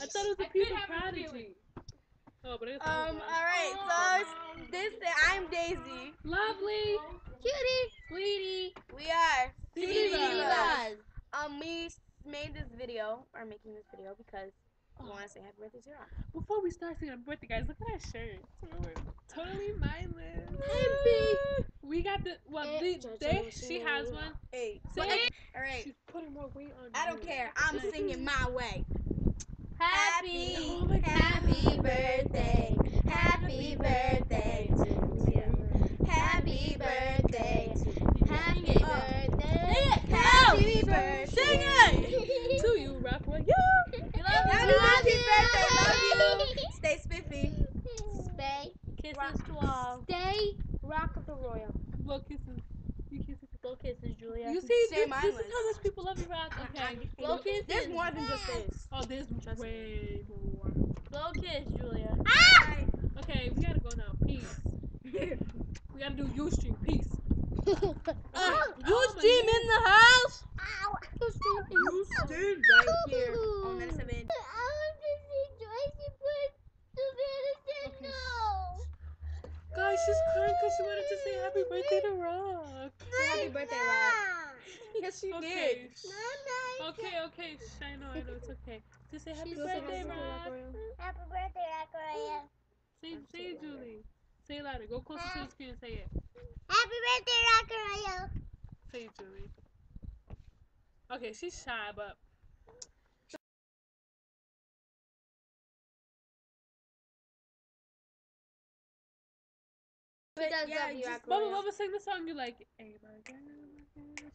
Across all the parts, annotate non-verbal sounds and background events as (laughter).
I thought it was a people prodigy. Oh, but it's Um, alright, so it's this I'm Daisy. lovely, Cutie. sweetie. We are Sweetie Sweetie Divas. Divas. Um, we made this video, or making this video, because we want to say happy birthday to Roc. Before we start singing happy birthday, guys, look at that shirt. Totally mindless. Happy. We got the well, Eh, the, they she has one. Hey, Say it. alright. She's putting more weight on. I don't you. care. I'm singing my way. Happy. Oh my Happy birthday. Roya. Blow kisses. You kisses. Blow kisses, Julia. You see, this, this is how much people love you, Roc. Okay. Blow kisses. There's more than just this. Oh, there's Trust way me. more. Blow kiss, Julia. Ah! Okay, we gotta go now. Peace. (laughs) we gotta do Ustream. Peace. (laughs) uh, ah! Ustream in the house! Ustream right here wanted to say happy birthday to Roc. Happy birthday, Roc. (laughs) Yes, she Okay. did. sh- Okay, okay. I know, I know. It's okay. Just say happy birthday, Roc. Happy birthday, Rockoya. Say, say Julie. Say it louder. Go closer to the screen and say it. Happy birthday, Rockoya. Say it, Julie. Okay, she's shy, but She does yeah, just- Mama. Mama, sing the song you like. Hey, my girl,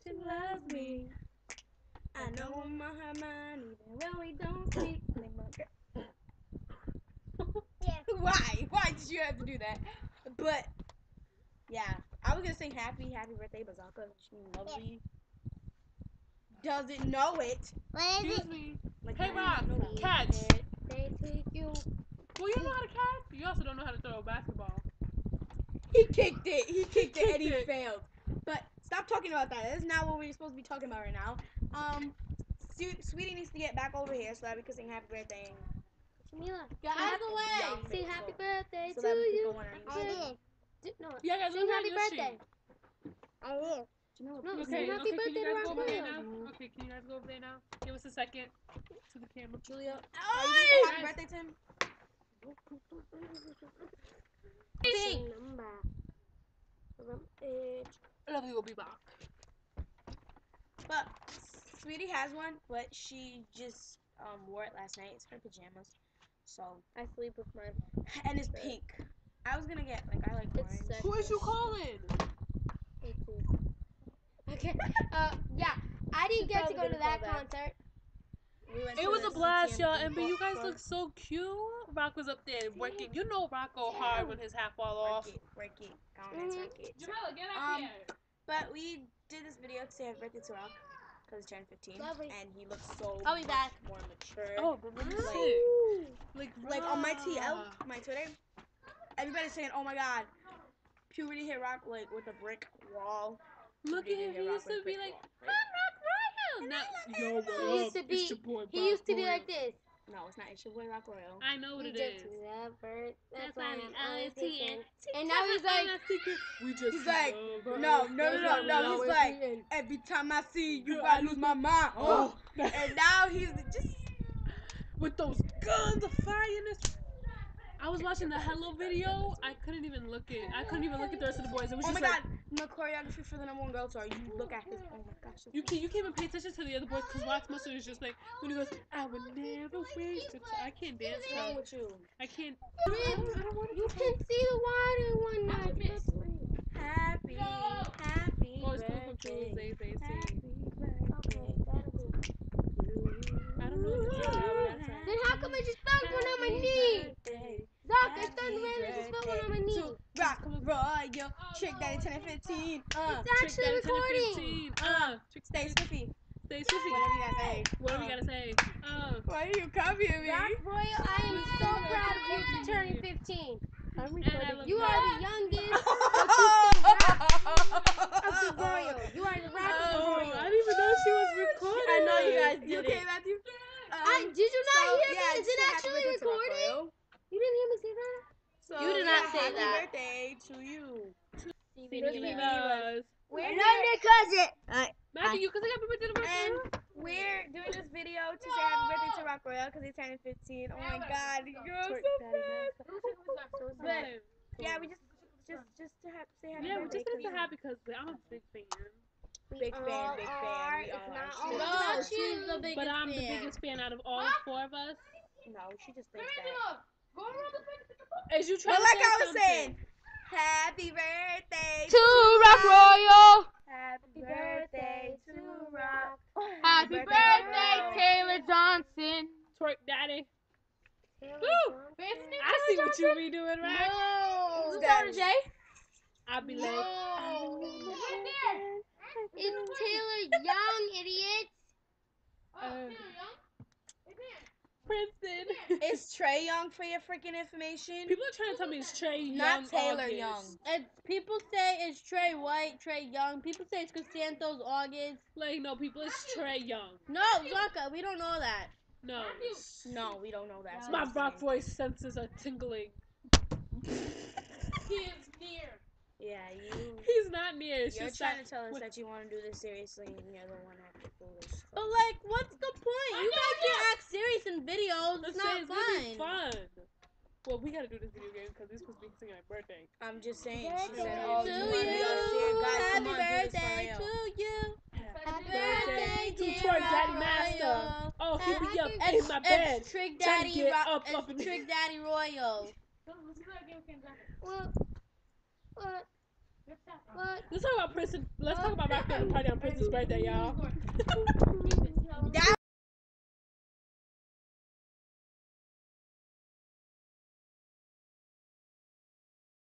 she loves me. I know my Hermione, even when we don't speak. Like my girl. Why? Why did you have to do that? But yeah, I was gonna sing happy, happy birthday, Bazaka. She lovely. Doesn't know it. What is Excuse it? me. Like Hey, it. catch. You. Well, you know how to catch. You also don't know how to throw a basketball. He kicked it. (laughs) He kicked it and he it. failed. But stop talking about that. That's not what we're supposed to be talking about right now. Um, Su- Sweetie needs to get back over here so that we can sing happy birthday. Jamila, Get out of the way. Yeah, Sing happy birthday so to that you. go I did. D- No, Yeah, guys, sing we're happy birthday. sheet. I did. Jamila, No, please. sing Okay, happy okay, can birthday you to guys go over there now? Okay, can you guys go over there now? Give us a second to the camera. Julia, are you happy birthday to him? Sing number. Rampage. Lovely will be back. But Sweetie has one, but she just um wore it last night. It's her pajamas. So I sleep with mine. and it's pink. I was gonna get like I like It's orange. sexy. Who is you calling? Okay. Uh, yeah. I didn't She's get to go to gonna that concert. We went It was a blast, y'all. And but you guys look so cute. Roc was up there working. You know Roc go hard when his hat fall off. Work it, work it, Mhm. work it. Jamila, get up Um, But we did this video to say birthday to Roc because he turned 15, Lovely. and he looks so I'll be back. more mature. Oh, but let me Like- see. Like, like on my TL, my Twitter, everybody's saying, "Oh my God, puberty hit Roc like with a brick wall." Look at him. He used to be like, wall. I'm Roc Royal. Now, yo, He used up? to It's be- your boy, He used to be Royal. like this. No, it's not. It's your boy Roc Royal. I know what We it just is. never. That's That's why why I'm we always always taking. taking. And now he's like, we just He's like, no, no, no, no, no, he's like- Every time I see you, I lose my mind. Oh, and now he's just. with those guns of fire in this. I was watching the Hello video. I couldn't even look at. I couldn't even look at the rest of the boys. It was Oh just my like God, the choreography for the number one girl tour. You look at his. Oh my gosh. you can't you can't even pay attention to the other boys because Wax Mustard is just like when he goes, I would never waste your time. I can't dance. What's wrong with you? I can't. i don't want to you can see the water one night. Happy, happy Boys come from birthday. Zay Zay Happy sing. Okay, that'll do. I don't know if it's allowed with that song. Then how come I just fell one on my knee? Zach, I stunned when I just fell one on my knee. To rock, royal, trick daddy 10 and 15. Uh, It's actually Trick Daddy 10 and 15. Uh, stay spiffy. stay spiffy. Whatever you gotta say. What do we Uh, gotta say? Uh, Why are you copying me? Roc Royal, I am so proud of you for turning 15. I love You you. are the youngest (laughs) of the Royal. You are the rock of the Oh, Royal. I didn't even know she was recording. I know you guys it. did You okay, Matthew? Um, I, did you Video. Because We're And here- I'm their cousin. Alright. So, you did not yeah, say happy that. Happy birthday to you. To Steven We're not your cousin. Matthew, you cousin happy birthday to Mark We're doing this video to say happy birthday to Roc Royale because he's turning 15. Oh my god, you're so fast. But yeah, we just just just to have, say happy yeah, birthday. Yeah, we just to happy because I'm a big fan. We big fan, big fan. We all not are. All no, she's the biggest fan. But I'm fan. the biggest fan out of all huh? four of us. No, she just thinks that. As you try But to like say I was something. saying, happy birthday To Roc Royal. Happy birthday to Roc. Happy birthday, birthday, Taylor Johnson. twerk daddy. Woo! Isn't I see what you be doing, right? No. Who's that? Jay? I'll be like, No. It's Taylor Young, idiot. uh, Princeton. It's Trey Young for your freaking information. People are trying to tell me it's Trey Young. Not Taylor August. Young. It's, people say it's Trey White, Trey Young. People say it's Santos August. Like, no, people, it's Trey Young. No, Zaka, we don't know that. No. No, we don't know that. My rock voice senses are tingling. Yeah, you. He's not near. It's You're trying that to tell us when- that you want to do this seriously, and you're the one acting foolish. But like, what's the point? You guys can act serious in videos. Let's It's say not it's gonna be fun. fun. Well, we gotta do this video game because this was me singing my birthday. I'm just saying. She Birthday said, "Oh, to you want to be all serious, guys? Happy Come on, do this for birthday real." to you. Happy birthday birthday, to dear Twerk Daddy Rock Master. Royal. Oh, he be up It's, in my bed. it's Trick trying to Daddy. get Rock, up, it's up in- Trick Daddy Royal. What? What? What? Let's talk about Princeton. Let's talk about Rock the Party on Princeton's birthday, y'all. (laughs) (laughs)